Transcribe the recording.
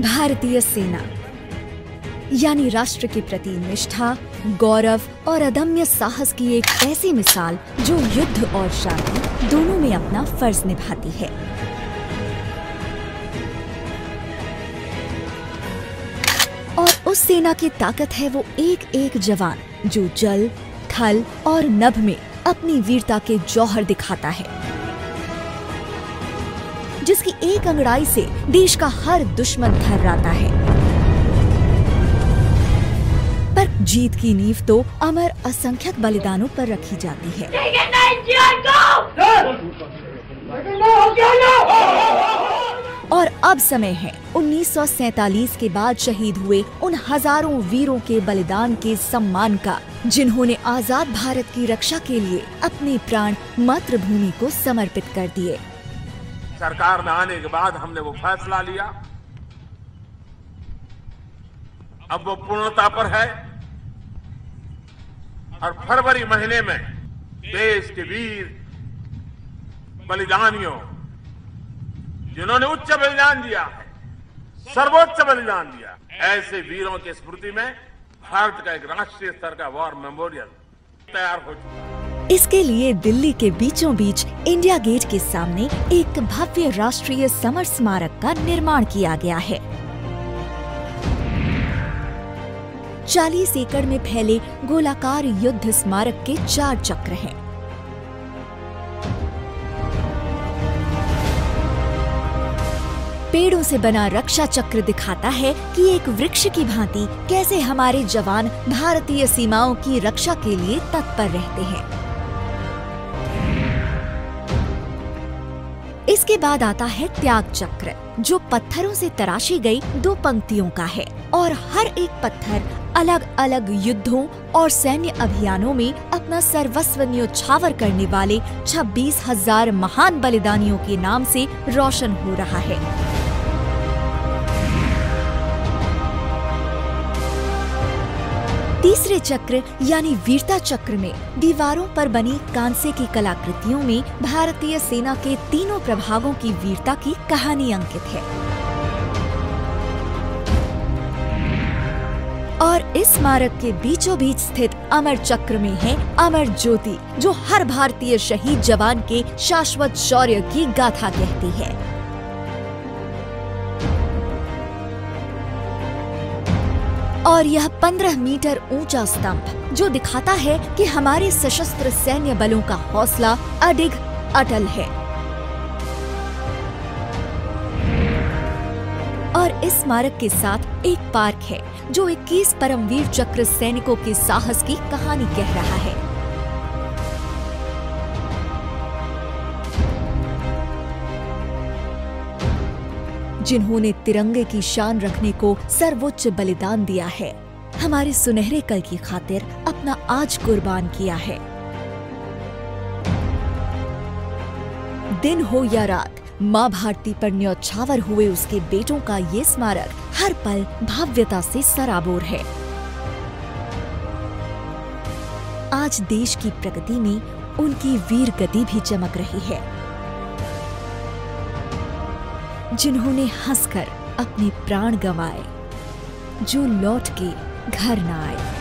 भारतीय सेना, यानी राष्ट्र के प्रति निष्ठा, गौरव और अदम्य साहस की एक ऐसी मिसाल जो युद्ध और शांति दोनों में अपना फ़र्ज़ निभाती है। और उस सेना की ताकत है वो एक एक जवान, जो जल, थल और नभ में अपनी वीरता के जौहर दिखाता है। जिसकी एक अंगड़ाई से देश का हर दुश्मन थर्राता है। पर जीत की नींव तो अमर असंख्यक बलिदानों पर रखी जाती है। और अब समय है 1947 के बाद शहीद हुए उन हज़ारों वीरों के बलिदान के सम्मान का, जिन्होंने आज़ाद भारत की रक्षा के लिए अपने प्राण मातृभूमि को समर्पित कर दिए। सरकार में आने के बाद हमने वो फैसला लिया। अब वो पूर्णता पर है। और फरवरी महीने में देश के वीर बलिदानियों, जिन्होंने उच्च बलिदान दिया है सर्वोच्च बलिदान दिया, ऐसे वीरों की स्मृति में भारत का एक राष्ट्रीय स्तर का वॉर मेमोरियल तैयार हो चुका है। इसके लिए दिल्ली के बीचों बीच इंडिया गेट के सामने एक भव्य राष्ट्रीय समर स्मारक का निर्माण किया गया है 40 एकड़ में फैले गोलाकार युद्ध स्मारक के चार चक्र हैं। पेड़ों से बना रक्षा चक्र दिखाता है कि एक वृक्ष की भांति कैसे हमारे जवान भारतीय सीमाओं की रक्षा के लिए तत्पर रहते हैं इसके बाद आता है त्याग चक्र, जो पत्थरों से तराशी गई दो पंक्तियों का है। और हर एक पत्थर अलग अलग युद्धों और सैन्य अभियानों में अपना सर्वस्व न्योछावर करने वाले छब्बीस हज़ार महान बलिदानियों के नाम से रोशन हो रहा है। तीसरे चक्र, यानी वीरता चक्र में, दीवारों पर बनी कांसे की कलाकृतियों में भारतीय सेना के तीनों प्रभागों की वीरता की कहानी अंकित है। और इस स्मारक के बीचों बीच स्थित अमर चक्र में है अमर ज्योति, जो हर भारतीय शहीद जवान के शाश्वत शौर्य की गाथा कहती है। और यह 15 मीटर ऊँचा स्तंभ, जो दिखाता है कि हमारे सशस्त्र सैन्य बलों का हौसला अडिग अटल है। और इस स्मारक के साथ एक पार्क है, जो 21 परमवीर चक्र सैनिकों के साहस की कहानी कह रहा है। जिन्होंने तिरंगे की शान रखने को सर्वोच्च बलिदान दिया है। हमारे सुनहरे कल की खातिर अपना आज कुर्बान किया है। दिन हो या रात, माँ भारती पर न्यौछावर हुए उसके बेटों का ये स्मारक हर पल भव्यता से सराबोर है। आज देश की प्रगति में उनकी वीर गति भी चमक रही है। जिन्होंने हंसकर अपने प्राण गंवाए जो लौट के घर ना आए।